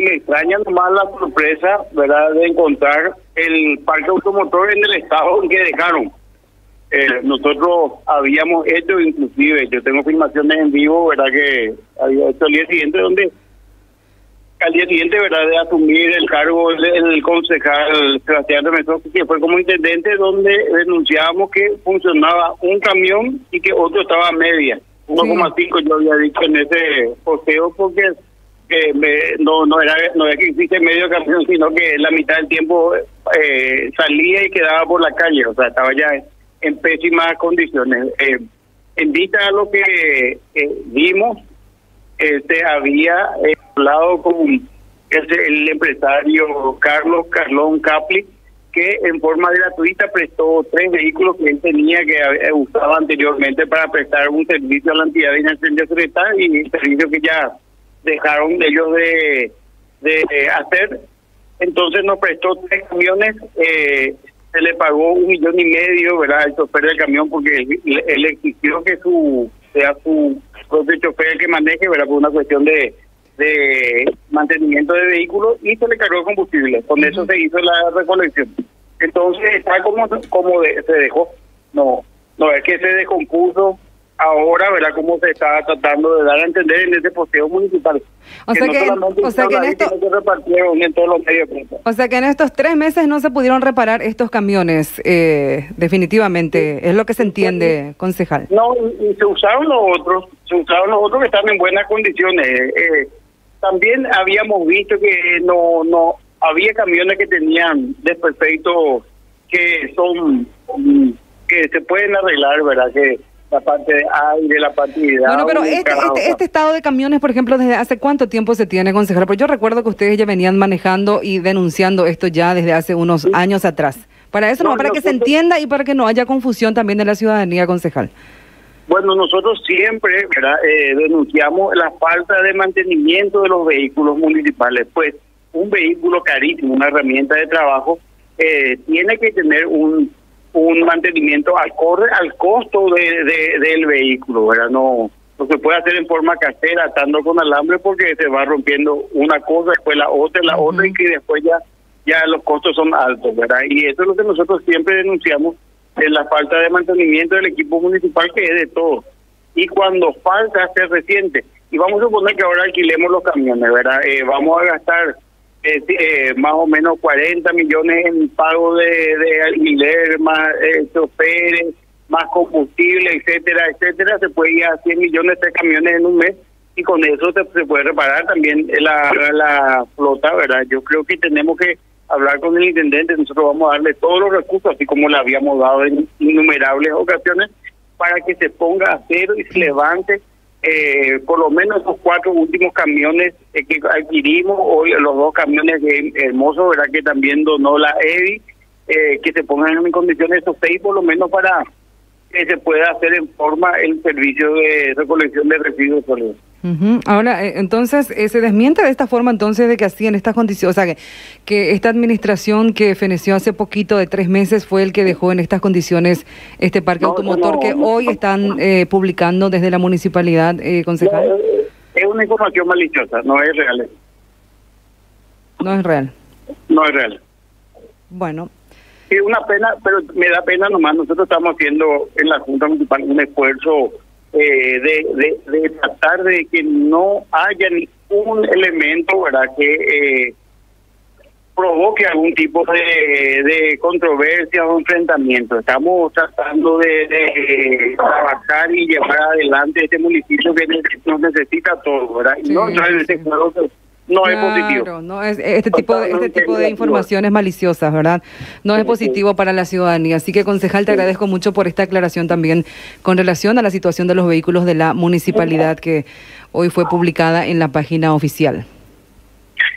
me extraña nomás la sorpresa, ¿verdad?, de encontrar el parque automotor en el estado en que dejaron. Eh, nosotros habíamos hecho, inclusive, yo tengo filmaciones en vivo, ¿verdad?, que había hecho el día siguiente, donde al día siguiente, ¿verdad?, de asumir el cargo del concejal Sebastián Remesón, que fue como intendente, donde denunciábamos que funcionaba un camión y que otro estaba a media. 1,5 yo había dicho en ese posteo porque eh, no no era no era que existe medio camión, sino que la mitad del tiempo eh, salía y quedaba por la calle, o sea, estaba ya en pésimas condiciones. Eh, en vista a lo que eh, vimos, este había hablado con el empresario Carlos Carlón Capli, que en forma gratuita prestó tres vehículos que él tenía que usaba anteriormente para prestar un servicio a la entidad de incendio y servicio que ya dejaron ellos de, de hacer. Entonces nos prestó tres camiones, eh, se le pagó un millón y medio, ¿verdad? El chofer del camión porque él, exigió que su sea su propio chofer el que maneje, ¿verdad? Por una cuestión de de mantenimiento de vehículos y se le cargó combustible. Con eso se hizo la recolección. Entonces está como como se dejó. No, no es que se descompuso ahora, ¿verdad? Cómo se está tratando de dar a entender en ese posteo municipal. O sea que, o sea que en esto, en todos los medios O sea que en estos tres meses no se pudieron reparar estos camiones, eh, definitivamente, es lo que se entiende, concejal. No, y, se usaron los otros, se usaron los otros que están en buenas condiciones. Eh, también habíamos visto que no no había camiones que tenían desperfectos que son que se pueden arreglar, ¿verdad? Que la parte de aire, la parte de Bueno, pero este, este, este, estado de camiones, por ejemplo, ¿desde hace cuánto tiempo se tiene, consejero? Porque yo recuerdo que ustedes ya venían manejando y denunciando esto ya desde hace unos años atrás. Para eso, no, para que se entienda y para que no haya confusión también de la ciudadanía, concejal. Bueno, nosotros siempre eh, denunciamos la falta de mantenimiento de los vehículos municipales. Pues un vehículo carísimo, una herramienta de trabajo, eh, tiene que tener un, un mantenimiento acorde al costo de, del vehículo, ¿verdad? No, no se puede hacer en forma casera, atando con alambre, porque se va rompiendo una cosa, después la otra, la otra, y que después ya, ya los costos son altos, ¿verdad? Y eso es lo que nosotros siempre denunciamos de la falta de mantenimiento del equipo municipal que es de todo. Y cuando falta se reciente, y vamos a suponer que ahora alquilemos los camiones, ¿verdad? Eh, vamos a gastar eh, eh, más o menos 40 millones en pago de, de alquiler, más eh, choferes, más combustible, etcétera, etcétera. Se puede ir a 100 millones de camiones en un mes y con eso se, puede reparar también la, la flota, ¿verdad? Yo creo que tenemos que hablar con el intendente, nosotros vamos a darle todos los recursos, así como le habíamos dado en innumerables ocasiones, para que se ponga a cero y se levante eh, por lo menos los cuatro últimos camiones eh, que adquirimos, hoy los dos camiones hermosos, ¿verdad? Que también donó la EDI, eh, que se pongan en condiciones esos seis por lo menos para que se pueda hacer en forma el servicio de recolección de residuos sólidos. Ahora, eh, entonces, eh, ¿se desmiente de esta forma entonces de que así en estas condiciones, o sea, que, que esta administración que feneció hace poquito de tres meses fue el que dejó en estas condiciones este parque automotor que hoy están eh, publicando desde la municipalidad, eh, concejal? es una información maliciosa, no es real. No es real. No es real. Bueno. Sí, una pena, pero me da pena nomás, nosotros estamos haciendo en la Junta Municipal un esfuerzo eh, de, de, tratar de que no haya ningún elemento verdad que eh, provoque algún tipo de, de controversia o enfrentamiento. Estamos tratando de, trabajar y llevar adelante este municipio que nos necesita todo, ¿verdad? Y no, no es no es positivo. No es este tipo de este tipo de informaciones maliciosas, ¿verdad? No es positivo para la ciudadanía. Así que concejal, te agradezco mucho por esta aclaración también con relación a la situación de los vehículos de la municipalidad que hoy fue publicada en la página oficial.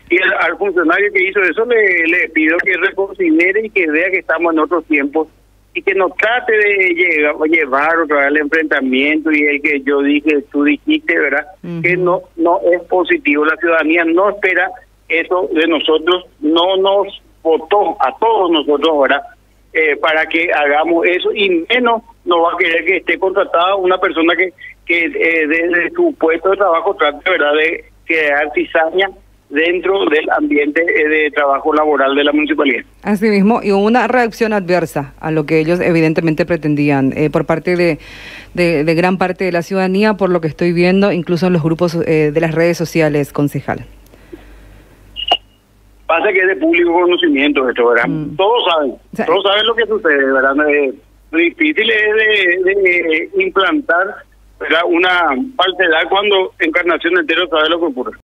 Y al funcionario que hizo eso le, le pido que reconsidere y que vea que estamos en otros tiempos y que no trate de llegar, llevar otra vez el enfrentamiento y el que yo dije, tú dijiste, ¿verdad? Que no no es positivo. La ciudadanía no espera eso de nosotros, no nos votó a todos nosotros, ¿verdad? Eh, para que hagamos eso y menos no va a querer que esté contratada una persona que que eh, desde su puesto de trabajo trate, ¿verdad?, de crear cizaña dentro del ambiente eh, de trabajo laboral de la municipalidad. Asimismo, y hubo una reacción adversa a lo que ellos evidentemente pretendían eh, por parte de, de, gran parte de la ciudadanía, por lo que estoy viendo, incluso en los grupos eh, de las redes sociales, concejal. Pasa que es de público conocimiento esto, ¿verdad? Mm. Todos saben, todos saben lo que sucede, ¿verdad? lo difícil es de, implantar ¿verdad? una falsedad cuando Encarnación entero sabe lo que ocurre.